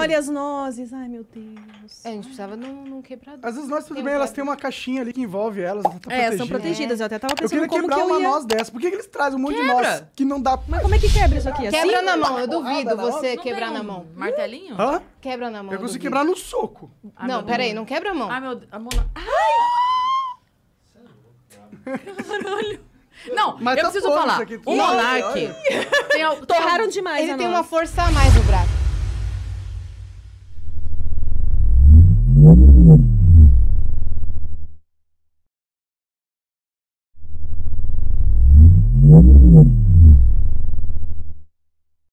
olha as nozes. Ai, meu Deus. É, a gente precisava num, num quebrador. Às vezes nós, tudo Tem um bem, elas têm uma caixinha ali que envolve elas. Tá É, são protegidas. Eu até tava Eu pensando queria como quebrar que eu uma ia... noz dessa. Por que, que eles trazem um monte de noz que não dá... Mas como é que quebra isso aqui? Assim? Quebra na mão, eu duvido você quebrar na mão. Martelinho? Hã? Quebra na mão. Eu consigo quebrar no soco. Ah, não, peraí, não quebra a mão. Ai, meu Deus. Ai! mão. Caralho. Não, Mas eu tá preciso falar. O Monark Torraram demais Ele tem uma força a mais no braço.